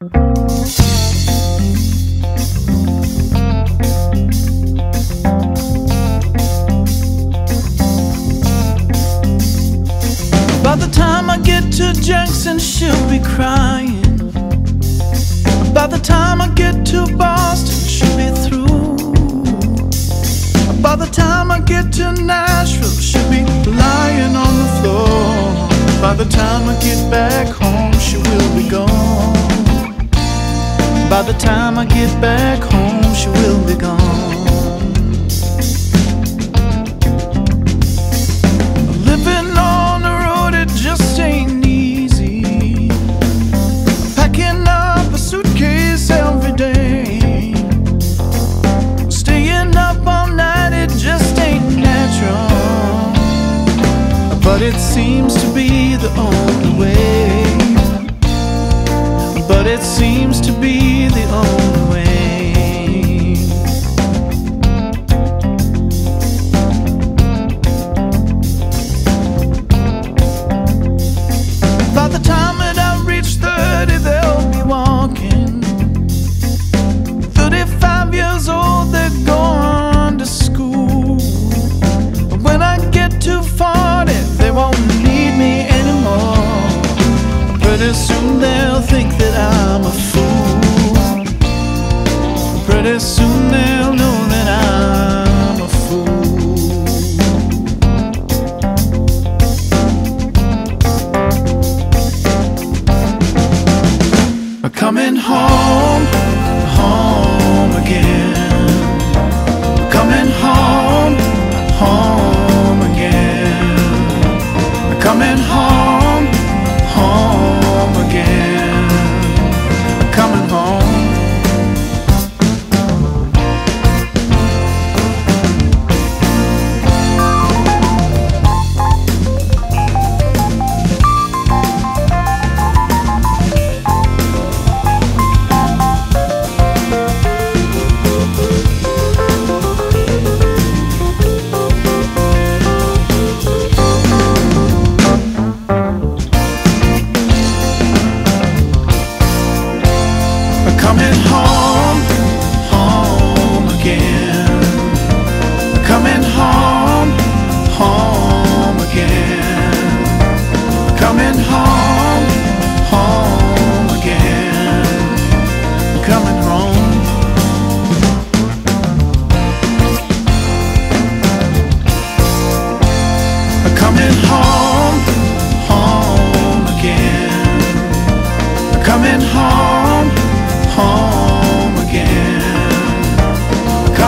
By the time I get to Jackson, she'll be crying. By the time I get to Boston, she'll be through. By the time I get to Nashville, she'll be lying on the floor. By the time I get back home, the time I get back home, she will be gone. They'll think that I'm a fool. Pretty soon they'll know that I'm a fool. Coming home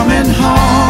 Coming home,